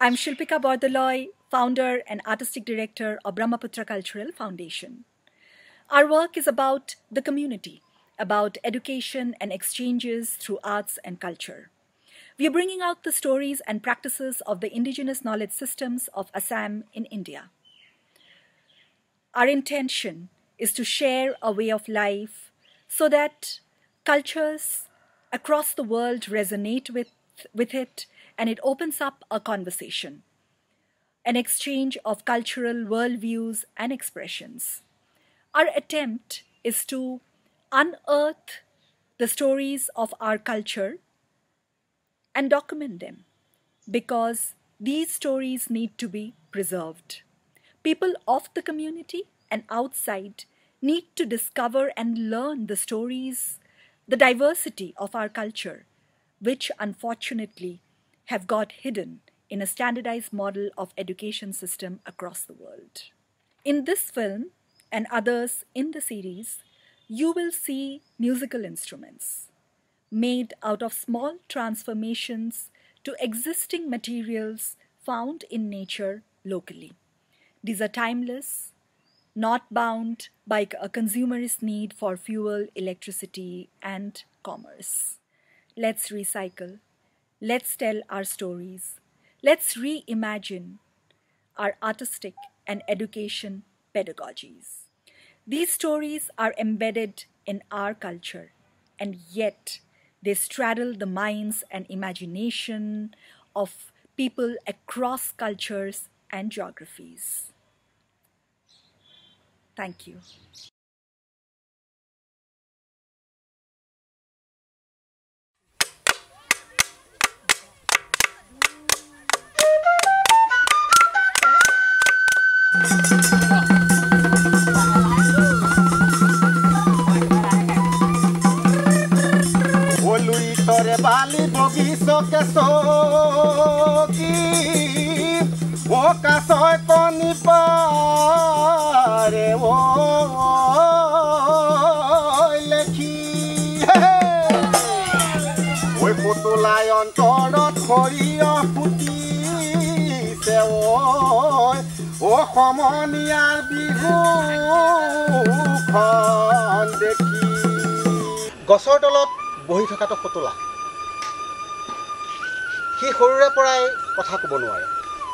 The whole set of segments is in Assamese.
I'm Shilpika Bordaloy, founder and artistic director of Brahmaputra Cultural Foundation. Our work is about the community, about education and exchanges through arts and culture. We are bringing out the stories and practices of the indigenous knowledge systems of Assam in India. Our intention is to share a way of life so that cultures across the world resonate with, with it and it opens up a conversation, an exchange of cultural worldviews and expressions. Our attempt is to unearth the stories of our culture and document them because these stories need to be preserved. People of the community and outside need to discover and learn the stories, the diversity of our culture, which unfortunately have got hidden in a standardized model of education system across the world. In this film and others in the series, you will see musical instruments made out of small transformations to existing materials found in nature locally. These are timeless, not bound by a consumerist need for fuel, electricity, and commerce. Let's recycle. Let's tell our stories. Let's reimagine our artistic and education pedagogies. These stories are embedded in our culture, and yet they straddle the minds and imagination of people across cultures and geographies. Thank you. সৰিয়হ ফুটিছে বিহুখন দেখি গছৰ তলত বহি থকাটো সতোলা। সি সৰুৰে পৰাই কথা ক'ব নোৱাৰে।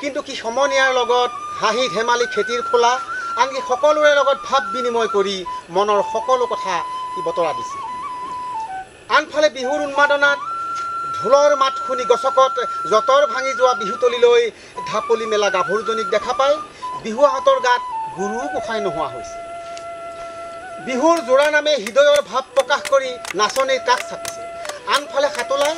কিন্তু সি সমনীয়াৰ লগত হাঁহি ধেমালি খেতিৰ খোলা আনকি সকলোৰে লগত ভাৱ বিনিময় কৰি মনৰ সকলো কথা সি বতৰা দিছে। আনফালে বিহুৰ উন্মাদনাত ঢোলৰ মাত শুনি গছকত যঁতৰ ভাঙি যোৱা বিহুতলীলৈ ঢাপলি মেলা গাভৰুজনীক দেখা পাই বিহুৱাহঁতৰ গাত গুৰুও গোসাই নোহোৱা হৈছে। বিহুৰ জোৰা নামে হৃদয়ৰ ভাৱ প্ৰকাশ কৰি নাচনীৰ কাষ চাপিছে। আনফালে সাতোলাই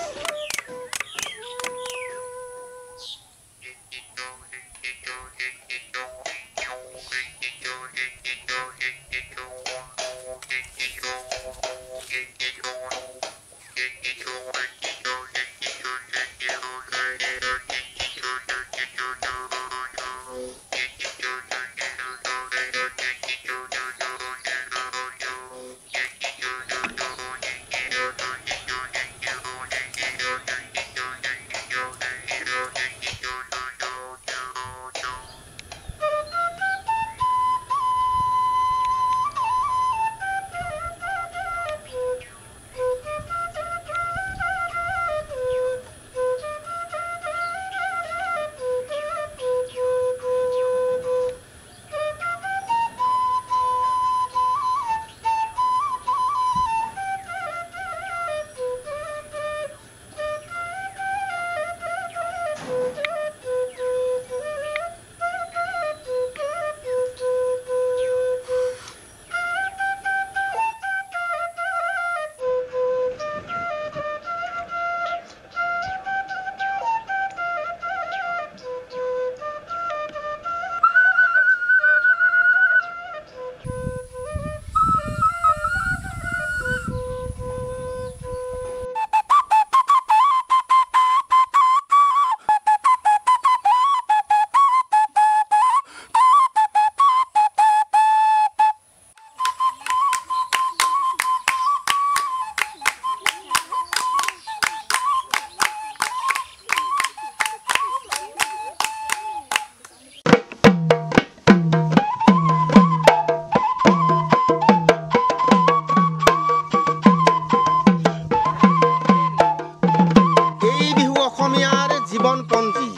বুৰঞ্জী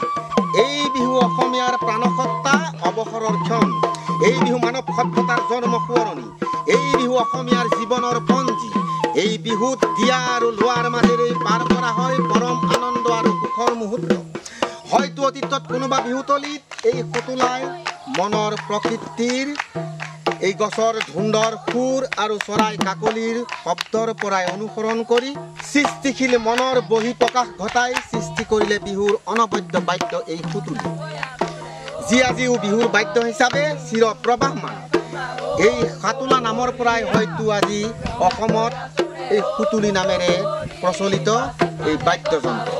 এই বিহু অসমীয়াৰ প্ৰাণসত্তা অৱসৰৰ ক্ষণ। এই বিহু মানৱ সভ্যতাৰ জন্ম সোঁৱৰণি। এই বিহু অসমীয়াৰ জীৱনৰ পঞ্জী। এই বিহুত দিয়া আৰু লোৱাৰ মাজেৰে পাৰ কৰা হয় পৰম আনন্দ আৰু সুখৰ মুহূৰ্ত। হয়তো অতীতত কোনোবা বিহুতলীত এই সুতুলাই মনৰ প্ৰকৃতিৰ এই গছৰ ধুন্দৰ সুৰ আৰু চৰাই কাকলিৰ শব্দৰ পৰাই অনুসৰণ কৰি সৃষ্টিশীল মনৰ বহি প্ৰকাশ ঘটাই সৃষ্টি কৰিলে বিহুৰ অনবদ্য বাদ্য এই সুতুলি। যি আজিও বিহুৰ বাদ্য হিচাপে চিৰ প্ৰবাহমান এই সাতোলা নামৰ পৰাই হয়তো আজি অসমত এই সুতুলি নামেৰে প্ৰচলিত এই বাদ্যযন্ত্ৰ।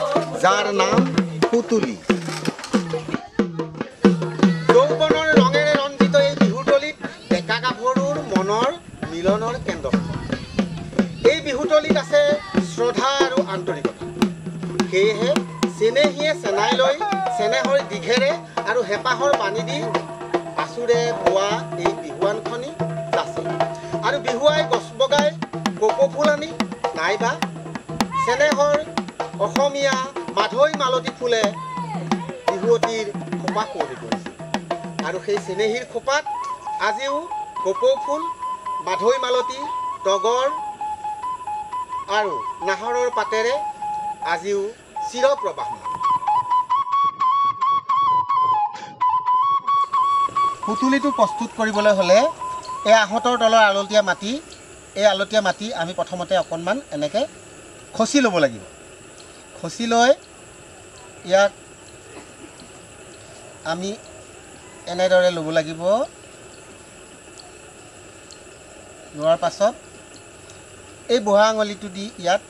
যাৰ নাম সুতুলি। মিলনৰ কেন্দ্ৰ। এই বিহুতলীত আছে শ্ৰদ্ধা আৰু আন্তৰিকতা। সেয়েহে চেনেহীয়ে চেনাই লৈ চেনেহৰ দীঘেৰে আৰু হেঁপাহৰ বাণী দি আচুৰে বোৱা এই বিহুৱানখনি যাচে আৰু বিহুৱাই গছ বগাই কপৌ ফুল আনি নাইবা চেনেহৰ অসমীয়া মাধৈ মালতী ফুলে বিহুৱতীৰ খোপা শুৱনি কৰিছে আৰু সেই চেনেহীৰ খোপাত আজিও কপৌ ফুল মাধৈ মালতী তগৰ আৰু নাহৰৰ পাতেৰে আজিও চিৰপ্ৰবাহমান সুতুলিটো প্ৰস্তুত কৰিবলৈ হ'লে এই আহঁতৰ তলৰ আলতীয়া মাটি এই আলতীয়া মাটি আমি প্ৰথমতে অকণমান এনেকৈ খচি ল'ব লাগিব। খচি লৈ ইয়াক আমি এনেদৰে ল'ব লাগিব। লোৱাৰ পাছত এই বুঢ়া আঙুলিটো দি ইয়াত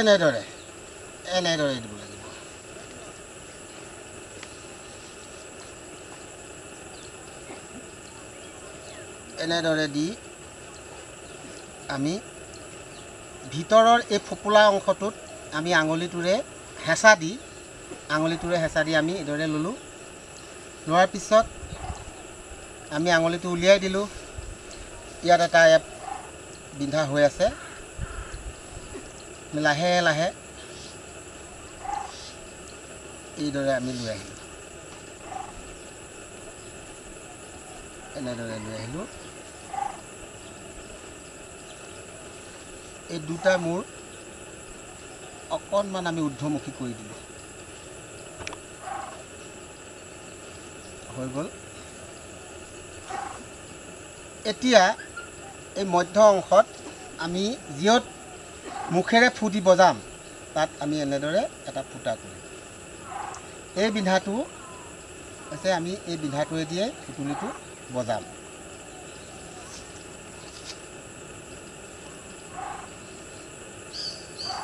এনেদৰে এনেদৰে দিব লাগিব। এনেদৰে দি আমি ভিতৰৰ এই ফোপোলা অংশটোত আমি আঙুলিটোৰে হেঁচা দি আঙুলিটোৰে হেঁচা দি আমি এইদৰে ল'লোঁ। লোৱাৰ পিছত আমি আঙুলিটো উলিয়াই দিলোঁ। ইয়াত এটা এপ বিন্ধা হৈ আছে। লাহে লাহে। এইদৰে আমি লৈ আহিলোঁ। এনেদৰে লৈ আহিলোঁ। এই দুটা মূৰ অকণমান আমি ঊৰ্ধমুখী কৰি দিলোঁ। হৈ গ'ল। এতিয়া এই মধ্য অংশত আমি যিয়ত মুখেৰে ফুটি বজাম তাত আমি এনেদৰে এটা ফুটা কৰিম। এই বিন্ধাটো হৈছে আমি এই বিন্ধাটোৱে দিয়ে সুতুলিটো বজাম।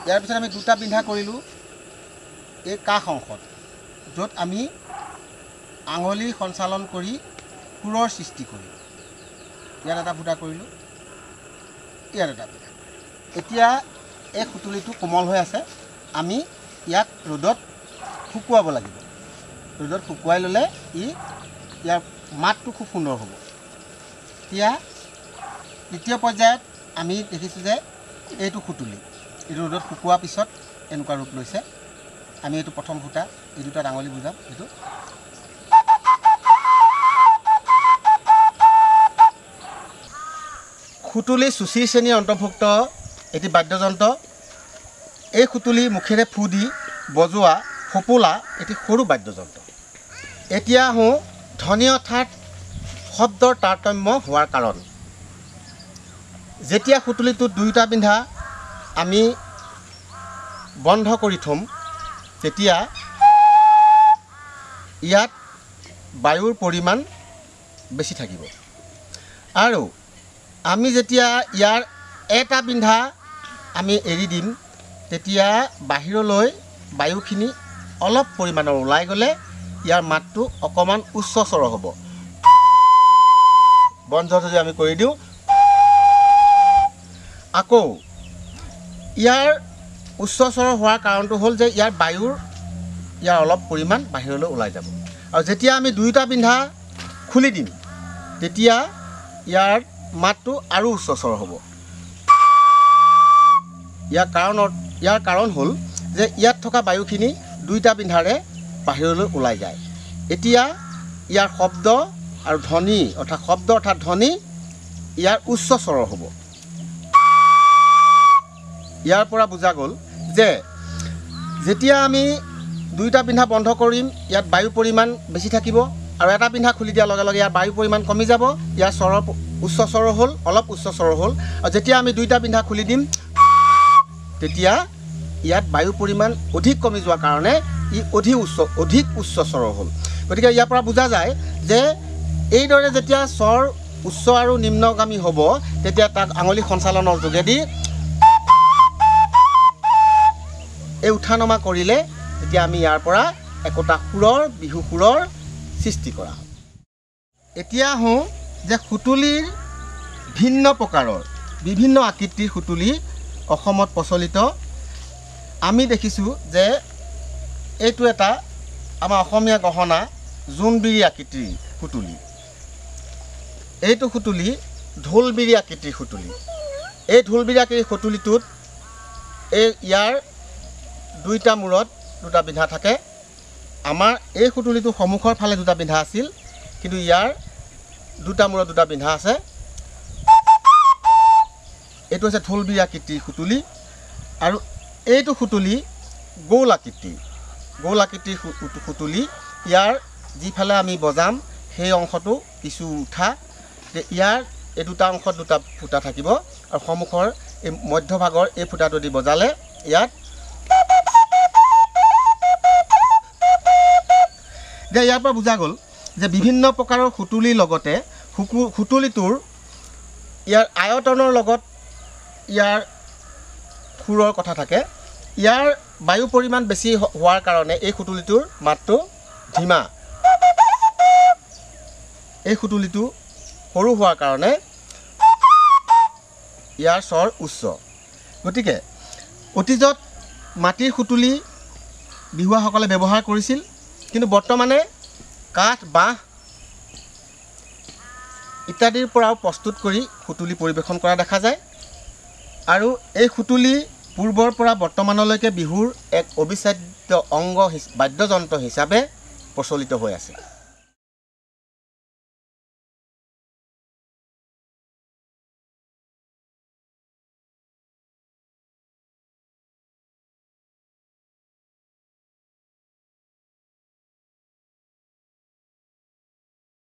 ইয়াৰ পিছত আমি দুটা বিন্ধা কৰিলোঁ এই কাষ অংশত য'ত আমি আঙুলি সঞ্চালন কৰি সুৰৰ সৃষ্টি কৰিম ইয়াত এটা ফুটা কৰিলোঁ। ইয়াত এটা ফুটা এতিয়া এই সুতুলিটো কোমল হৈ আছে। আমি ইয়াক ৰ'দত শুকুৱাব লাগিব। ৰ'দত শুকুৱাই ল'লে ই ইয়াৰ মাতটো খুব সুন্দৰ হ'ব। এতিয়া তৃতীয় পৰ্যায়ত আমি দেখিছোঁ যে এইটো সুতুলি। এইটো ৰ'দত শুকোৱাৰ পিছত এনেকুৱা ৰূপ লৈছে। আমি এইটো প্ৰথম ফুটা এই দুটাত আঙুলি বুজাম। এইটো সুতুলি চুচি শ্ৰেণীৰ অন্তৰ্ভুক্ত এটি বাদ্যযন্ত্ৰ। এই সুতুলি মুখেৰে ফু দি বজোৱা ফোপোলা এটি সৰু বাদ্যযন্ত্ৰ। এতিয়া আহোঁ ধ্বনি অৰ্থাৎ শব্দৰ তাৰতম্য হোৱাৰ কাৰণ। যেতিয়া সুতুলিটোত দুয়োটা বিন্ধা আমি বন্ধ কৰি থ'ম তেতিয়া ইয়াত বায়ুৰ পৰিমাণ বেছি থাকিব। আৰু আমি যেতিয়া ইয়াৰ এটা বিন্ধা আমি এৰি দিম তেতিয়া বাহিৰলৈ বায়ুখিনি অলপ পৰিমাণৰ ওলাই গ'লে ইয়াৰ মাতটো অকণমান উচ্চ স্বৰ হ'ব। বন্ধ যদি আমি কৰি দিওঁ আকৌ ইয়াৰ উচ্চ স্বৰ হোৱাৰ কাৰণটো হ'ল যে ইয়াৰ বায়ুৰ ইয়াৰ অলপ পৰিমাণ বাহিৰলৈ ওলাই যাব। আৰু যেতিয়া আমি দুয়োটা বিন্ধা খুলি দিম তেতিয়া ইয়াৰ মাতটো আৰু উচ্চ স্বৰ হ'ব। ইয়াৰ কাৰণত ইয়াৰ কাৰণ হ'ল যে ইয়াত থকা বায়ুখিনি দুইটা বিন্ধাৰে বাহিৰলৈ ওলাই যায়। এতিয়া ইয়াৰ শব্দ আৰু ধ্বনি অৰ্থাৎ শব্দ অৰ্থাৎ ধ্বনি ইয়াৰ উচ্চ স্বৰৰ হ'ব। ইয়াৰ পৰা বুজা গ'ল যে যেতিয়া আমি দুয়োটা পিন্ধা বন্ধ কৰিম ইয়াত বায়ু পৰিমাণ বেছি থাকিব আৰু এটা পিন্ধা খুলি দিয়াৰ লগে লগে ইয়াৰ বায়ু পৰিমাণ কমি যাব ইয়াৰ স্বৰৰ উচ্চ স্বৰ হ'ল অলপ উচ্চ স্বৰ হ'ল। আৰু যেতিয়া আমি দুয়োটা পিন্ধা খুলি দিম তেতিয়া ইয়াত বায়ু পৰিমাণ অধিক কমি যোৱাৰ কাৰণে ই অধিক উচ্চ অধিক উচ্চ স্বৰ হ'ল। গতিকে ইয়াৰ পৰা বুজা যায় যে এইদৰে যেতিয়া স্বৰ উচ্চ আৰু নিম্নগামী হ'ব তেতিয়া তাক আঙুলি সঞ্চালনৰ যোগেদি এই উঠা নমা কৰিলে তেতিয়া আমি ইয়াৰ পৰা একোটা সুৰৰ বিহু সুৰৰ সৃষ্টি কৰা হয়। এতিয়া আহোঁ যে সুতুলিৰ ভিন্ন প্ৰকাৰৰ বিভিন্ন আকৃতিৰ সুতুলি অসমত প্ৰচলিত। আমি দেখিছোঁ যে এইটো এটা আমাৰ অসমীয়া গহনা জোনবিৰি আকৃতিৰ সুতুলি। এইটো সুতুলি ঢোলবিৰি আকৃতিৰ সুতুলি। এই ঢোলবিৰি আকৃতিৰ সুতুলিটোত এই ইয়াৰ দুইটা মূৰত দুটা বিন্ধা থাকে। আমাৰ এই সুতুলিটো সন্মুখৰ ফালে দুটা বিন্ধা আছিল কিন্তু ইয়াৰ দুটা মূৰত দুটা বিন্ধা আছে। এইটো হৈছে ঢোলবিৰি আকৃতিৰ সুতুলি। আৰু এইটো সুতুলি গৌল আকৃতিৰ গৌল সু- সুতুলি ইয়াৰ যিফালে আমি বজাম সেই অংশটো কিছু উঠা। ইয়াৰ এই দুটা অংশত দুটা ফুটা থাকিব। আৰু সন্মুখৰ এই মধ্যভাগৰ এই ফুটাটো দি বজালে ইয়াত। যে ইয়াৰ পৰা বুজা গ'ল যে বিভিন্ন প্ৰকাৰৰ সুতুলিৰ লগতে সুতুলিটোৰ ইয়াৰ আয়তনৰ লগত ইয়াৰ সুৰৰ কথা থাকে। ইয়াৰ বায়ু পৰিমাণ বেছি হোৱাৰ কাৰণে এই সুতুলিটোৰ মাতটো ধিমা। এই সুতুলিটো সৰু হোৱাৰ কাৰণে ইয়াৰ স্বৰ উচ্চ। গতিকে অতীজত মাটিৰ সুতুলি বিহুৱাসকলে ব্যৱহাৰ কৰিছিল কিন্তু বৰ্তমানে কাঠ বাঁহ ইত্যাদিৰ পৰাও প্ৰস্তুত কৰি সুতুলি পৰিৱেশন কৰা দেখা যায়। আৰু এই সুতুলি পূৰ্বৰ পৰা বৰ্তমানলৈকে বিহুৰ এক অবিচ্ছেদ্য অংগ বাদ্যযন্ত্ৰ হিচাপে প্ৰচলিত হৈ আছে।